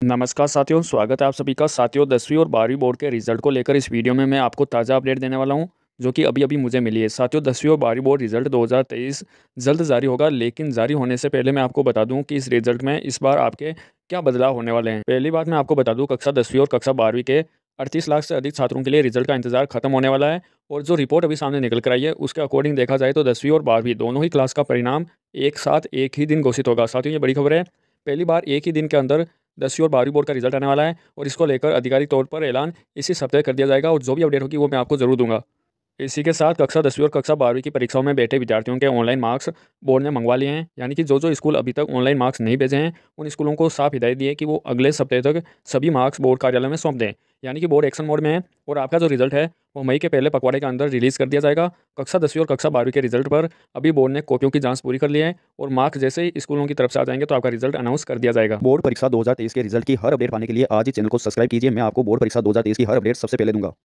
नमस्कार साथियों, स्वागत है आप सभी का। साथियों, दसवीं और बारहवीं बोर्ड के रिज़ल्ट को लेकर इस वीडियो में मैं आपको ताज़ा अपडेट देने वाला हूँ, जो कि अभी अभी मुझे मिली है। साथियों, दसवीं और बारहवीं बोर्ड रिज़ल्ट 2023 जल्द जारी होगा, लेकिन जारी होने से पहले मैं आपको बता दूँ कि इस रिज़ल्ट में इस बार आपके क्या बदलाव होने वाले हैं। पहली बात मैं आपको बता दूँ, कक्षा दसवीं और कक्षा बारहवीं के अड़तीस लाख से अधिक छात्रों के लिए रिज़ल्ट का इंतज़ार खत्म होने वाला है और जो रिपोर्ट अभी सामने निकल कर आई है, उसके अकॉर्डिंग देखा जाए तो दसवीं और बारहवीं दोनों ही क्लास का परिणाम एक साथ एक ही दिन घोषित होगा। साथियों, ये बड़ी खबर है। पहली बार एक ही दिन के अंदर दसवीं और बारहवीं बोर्ड का रिज़ल्ट आने वाला है और इसको लेकर आधिकारिक तौर पर ऐलान इसी सप्ताह कर दिया जाएगा और जो भी अपडेट होगी वो मैं आपको ज़रूर दूँगा। इसी के साथ कक्षा दसवीं और कक्षा बारहवीं की परीक्षाओं में बैठे विद्यार्थियों के ऑनलाइन मार्क्स बोर्ड ने मंगवा लिए हैं, यानी कि जो जो स्कूल अभी तक ऑनलाइन मार्क्स नहीं भेजे हैं, उन स्कूलों को साफ़ हिदायत दी है कि वो अगले सप्ताह तक सभी मार्क्स बोर्ड कार्यालय में सौंप दें। यानी कि बोर्ड एक्शन मोड में है और आपका जो रिज़ल्ट है, वो मई के पहले पखवाड़े के अंदर रिलीज़ कर दिया जाएगा। कक्षा दसवीं और कक्षा बारहवीं के रिज़ल्ट पर अभी बोर्ड ने कॉपियों की जाँच पूरी कर ली है और मार्क्स जैसे ही स्कूलों की तरफ़ से आ जाएँगे तो आपका रिज़ल्ट अनाउंस कर दिया जाएगा। बोर्ड परीक्षा 2023 के रिज़ल्ट की हर अपडेट पाने के लिए आज ही चैनल को सब्सक्राइब कीजिए। मैं आपको बोर्ड परीक्षा 2023 की हर अपडेट सबसे पहले दूँगा।